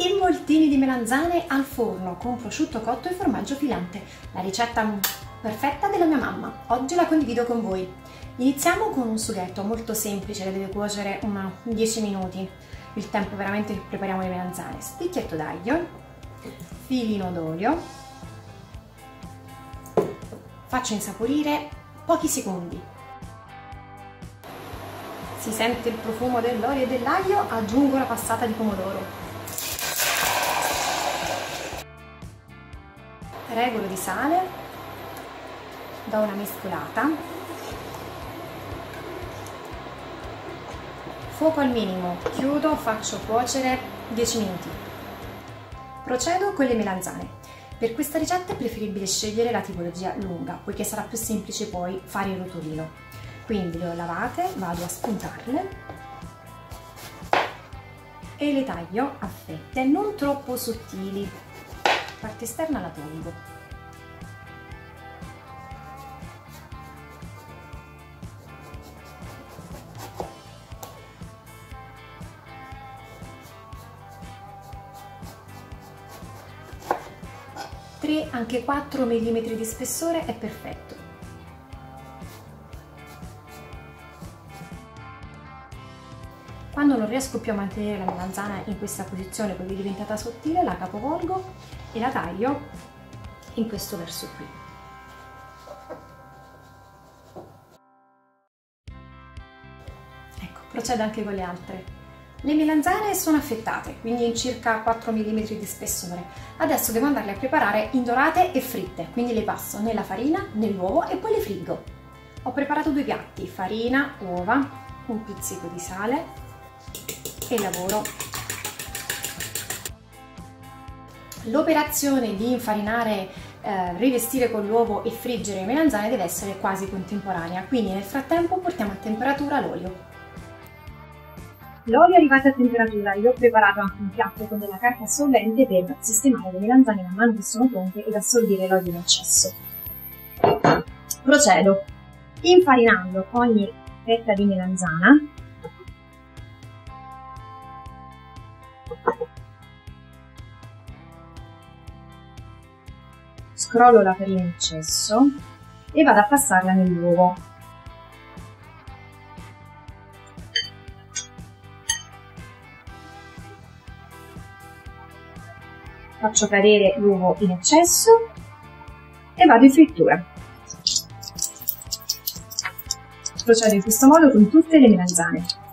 Involtini di melanzane al forno con prosciutto cotto e formaggio filante. La ricetta perfetta della mia mamma. Oggi la condivido con voi. Iniziamo con un sughetto molto semplice che deve cuocere una 10 minuti. Il tempo veramente che prepariamo le melanzane. Spicchietto d'aglio, filino d'olio. Faccio insaporire pochi secondi. Si sente il profumo dell'olio e dell'aglio, aggiungo la passata di pomodoro regolo di sale, do una mescolata, fuoco al minimo, chiudo, faccio cuocere 10 minuti. Procedo con le melanzane. Per questa ricetta è preferibile scegliere la tipologia lunga, poiché sarà più semplice poi fare il rotolino. Quindi le ho lavate, vado a spuntarle e le taglio a fette non troppo sottili parte esterna la tolgo. Anche 4 mm di spessore è perfetto. Non riesco più a mantenere la melanzana in questa posizione perché è diventata sottile, la capovolgo e la taglio in questo verso qui. Ecco, procedo anche con le altre. Le melanzane sono affettate, quindi in circa 4 mm di spessore. Adesso devo andarle a preparare indorate e fritte, quindi le passo nella farina, nell'uovo e poi le friggo. Ho preparato due piatti, farina, uova, un pizzico di sale e lavoro. L'operazione di infarinare, eh, rivestire con l'uovo e friggere le melanzane deve essere quasi contemporanea, quindi nel frattempo portiamo a temperatura l'olio. L'olio è arrivato a temperatura, io ho preparato anche un piatto con della carta assorbente per sistemare le melanzane man mano che sono pronte ed assorbire l'olio in eccesso. Procedo infarinando ogni fetta di melanzana scrollo la farina in eccesso e vado a passarla nell'uovo. Faccio cadere l'uovo in eccesso e vado in frittura. Procedo in questo modo con tutte le melanzane.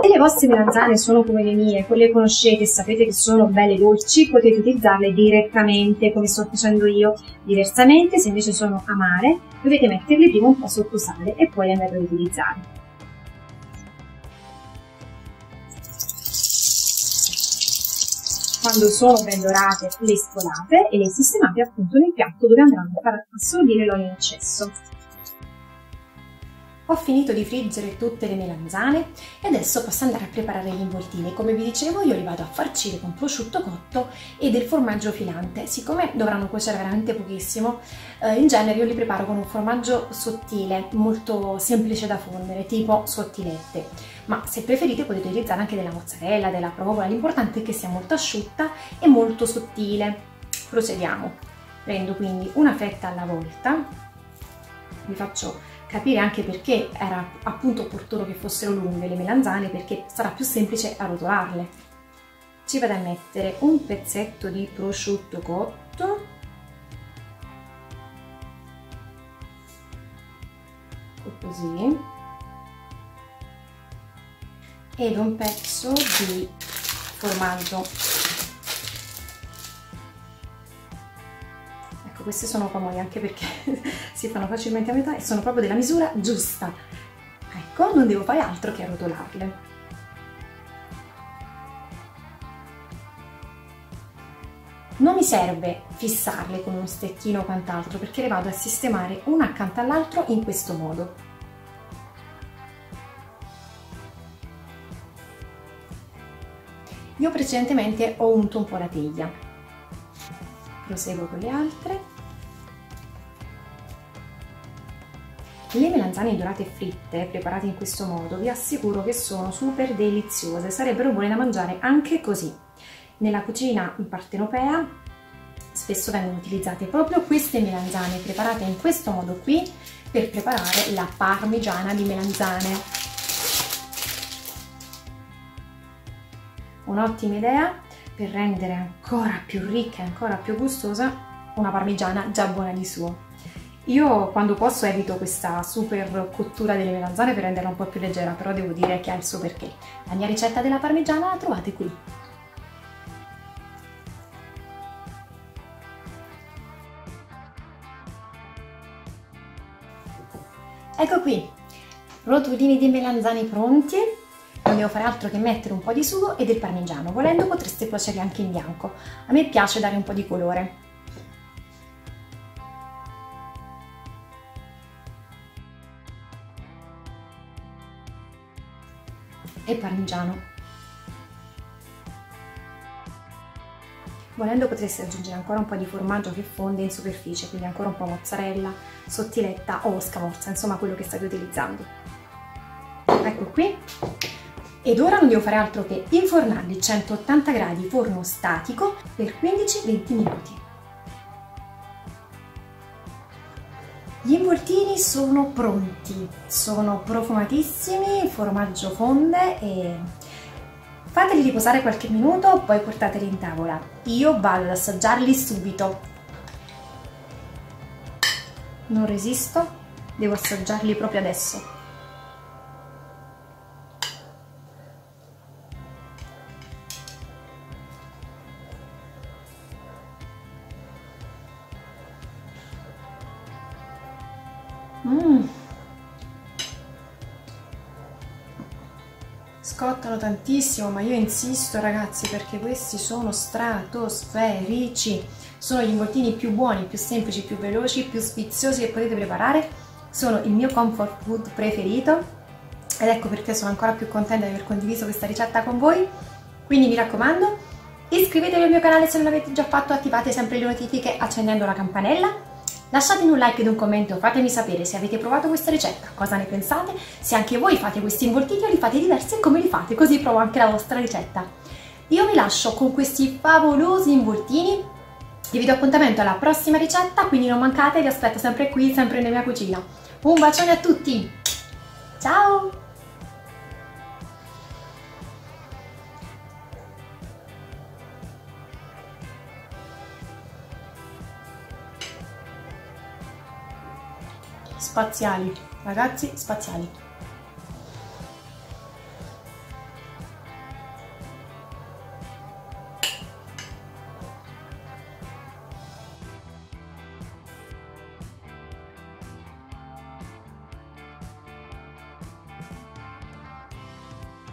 Se le vostre melanzane sono come le mie, quelle conoscete e sapete che sono belle dolci, potete utilizzarle direttamente come sto facendo io. Diversamente, se invece sono amare, dovete metterle prima un po' sotto sale e poi andare ad utilizzare. Quando sono ben dorate le spolate e le sistemate appunto nel piatto dove andranno a assorbire l'olio in eccesso. Ho finito di friggere tutte le melanzane e adesso posso andare a preparare gli involtini. Come vi dicevo io li vado a farcire con prosciutto cotto e del formaggio filante. Siccome dovranno cuocere veramente pochissimo, eh, in genere io li preparo con un formaggio sottile, molto semplice da fondere, tipo sottilette. Ma se preferite potete utilizzare anche della mozzarella, della provola, l'importante è che sia molto asciutta e molto sottile. Procediamo. Prendo quindi una fetta alla volta, vi faccio capire anche perché era appunto opportuno che fossero lunghe le melanzane perché sarà più semplice arrotolarle. Ci vado a mettere un pezzetto di prosciutto cotto. Così. Ed un pezzo di formaggio queste sono comodi anche perché si fanno facilmente a metà e sono proprio della misura giusta. Ecco, non devo fare altro che arrotolarle. Non mi serve fissarle con uno stecchino o quant'altro perché le vado a sistemare una accanto all'altro in questo modo. Io precedentemente ho unto un po' la teglia. Proseguo con le altre. Le melanzane dorate fritte, preparate in questo modo, vi assicuro che sono super deliziose, sarebbero buone da mangiare anche così. nella cucina partenopea spesso vengono utilizzate proprio queste melanzane preparate in questo modo qui per preparare la parmigiana di melanzane. Un'ottima idea per rendere ancora più ricca e ancora più gustosa una parmigiana già buona di suo. Io quando posso evito questa super cottura delle melanzane per renderla un po' più leggera, però devo dire che ha il suo perché. La mia ricetta della parmigiana la trovate qui. Ecco qui, rotolini di melanzane pronti. Non devo fare altro che mettere un po' di sugo e del parmigiano. Volendo potreste cuocerli anche in bianco. A me piace dare un po' di colore. E parmigiano. Volendo potreste aggiungere ancora un po' di formaggio che fonde in superficie, quindi ancora un po' mozzarella, sottiletta o scamorza, insomma quello che state utilizzando. Ecco qui. Ed ora non devo fare altro che infornarli 180 gradi forno statico per 15-20 minuti. Gli involtini sono pronti, sono profumatissimi, il formaggio fonde e fateli riposare qualche minuto, poi portateli in tavola. Io vado ad assaggiarli subito. Non resisto, devo assaggiarli proprio adesso. Mm. Scottano tantissimo, ma io insisto ragazzi perché questi sono stratosferici. Sono gli involtini più buoni, più semplici, più veloci, più sfiziosi che potete preparare. Sono il mio comfort food preferito ed ecco perché sono ancora più contenta di aver condiviso questa ricetta con voi. Quindi mi raccomando, iscrivetevi al mio canale se non l'avete già fatto, attivate sempre le notifiche accendendo la campanella Lasciatemi un like ed un commento, fatemi sapere se avete provato questa ricetta, cosa ne pensate, se anche voi fate questi involtini o li fate diversi e come li fate, così provo anche la vostra ricetta. Io vi lascio con questi favolosi involtini vi do appuntamento alla prossima ricetta, quindi non mancate, vi aspetto sempre qui, sempre nella mia cucina. Un bacione a tutti! Ciao! Spaziali, ragazzi spaziali.